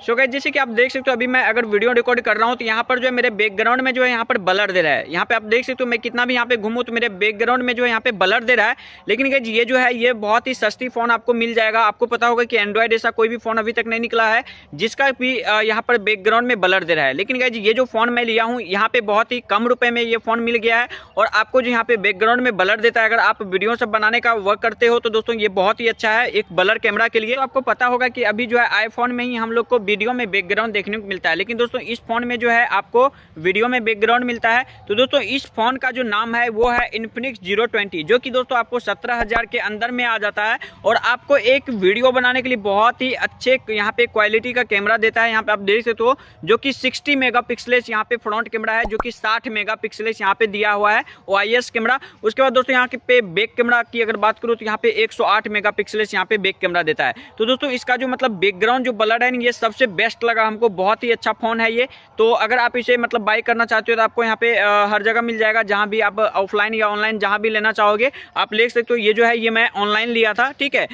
सो गए जैसे कि आप देख सकते हो, अभी मैं अगर वीडियो रिकॉर्ड कर रहा हूँ तो यहाँ पर जो है मेरे बैकग्राउंड में जो है यहाँ पर बलर दे रहा है। यहाँ पे आप देख सकते हो, मैं कितना भी यहाँ पे घूमूँ तो मेरे बैकग्राउंड में जो है यहाँ पे बलर दे रहा है। लेकिन गैज ये जो है, ये बहुत ही सस्ती फ़ोन आपको मिल जाएगा। आपको पता होगा कि एंड्रॉइड ऐसा कोई भी फ़ोन अभी तक नहीं निकला है, जिसका भी यहाँ पर बैकग्राउंड में बलर दे रहा है। लेकिन गैज ये जो फ़ोन मैं लिया हूँ, यहाँ पे बहुत ही कम रुपए में ये फ़ोन मिल गया है। और आपको जो यहाँ पे बैकग्राउंड में बलर देता है, अगर आप वीडियो सब बनाने का वर्क करते हो तो दोस्तों, ये बहुत ही अच्छा है, एक बलर कैमरा के लिए। तो आपको पता होगा कि अभी जो है आईफोन में ही हम लोग को वीडियो में बैकग्राउंड देखने को मिलता है। लेकिन दोस्तों, इस फ़ोन में जो है आपको वीडियो में बैकग्राउंड मिलता है। तो दोस्तों, इस फ़ोन का जो नाम है, वो है इन्फिनिक्स ज़ीरो ट्वेंटी जो कि दोस्तों आपको सत्रह हज़ार के अंदर में आ जाता है और आपको एक वीडियो बनाने के लिए बहुत ही अच्छे यहाँ पे क्वालिटी का कैमरा देता है। यहाँ पे आप देख सकते हो, जो कि सिक्सटी मेगा पिक्सलेस पे फ्रंट कैमरा है, जो कि साठ मेगा पिक्सलेस यहाँ पे दिया हुआ है ओ कैमरा उसके बाद दोस्तों, यहाँ पे बैक कैमरा की अगर बात करूँ तो यहाँ पे एक सौ आठ मेगा यहाँ पे बैक कैमरा देता है। तो दोस्तों, इसका जो मतलब बैकग्राउंड जो बलड है ये सबसे बेस्ट लगा हमको, बहुत ही अच्छा फ़ोन है ये। तो अगर आप इसे मतलब बाई करना चाहते हो तो आपको यहाँ पे हर जगह मिल जाएगा, जहाँ भी आप ऑफलाइन या ऑनलाइन जहाँ भी लेना चाहोगे। आप ले सकते हो, ये जो है, ये मैं ऑनलाइन लिया था, ठीक है?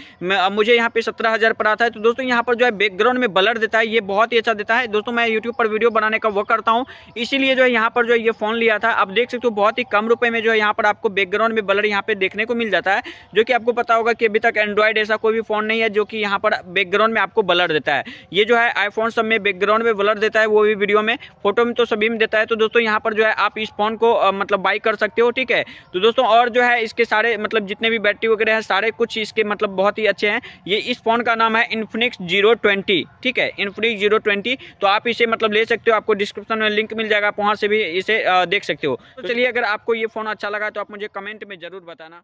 मुझे यहाँ पे सत्रह हज़ार पर आता है तो दोस्तों यहाँ पर जो है बैकग्राउंड में बलर देता है, ये बहुत ही अच्छा देता है। दोस्तों, मैं यूट्यूब पर वीडियो बनाने का वर्क करता हूँ। इसीलिए जो है, यहाँ पर जो है, ये फ़ोन लिया था। आप देख सकते हो, बहुत ही कम रुपये में जो है, यहाँ पर आपको बैकग्राउंड में बलर यहाँ पे देखने को मिल जाता है, जो कि आपको पता होगा कि अभी तक एंड्रॉइड ऐसा कोई भी फ़ोन नहीं है, जो कि यहाँ पर बैकग्राउंड में आपको बलर देता है। ये जो है आईफोन सब में बैकग्राउंड में ब्लर देता है, वो भी वीडियो में। फ़ोटो में तो सभी में देता है। तो दोस्तों, यहाँ पर जो है, आप इस फ़ोन को मतलब बाई कर सकते हो, ठीक है? तो दोस्तों, और जो है, इसके सारे मतलब जितने भी बैटरी वगैरह है, सारे कुछ इसके मतलब बहुत ही अच्छे हैं। ये इस फ़ोन का नाम है इन्फिनिक्स ज़ीरो ट्वेंटी ठीक है? इन्फिनिक्स ज़ीरो ट्वेंटी तो आप इसे मतलब ले सकते हो। आपको डिस्क्रिप्शन में लिंक मिल जाएगा, आप वहाँ से भी इसे देख सकते हो। तो चलिए, अगर आपको ये फ़ोन अच्छा लगा तो आप मुझे कमेंट में ज़रूर बताना।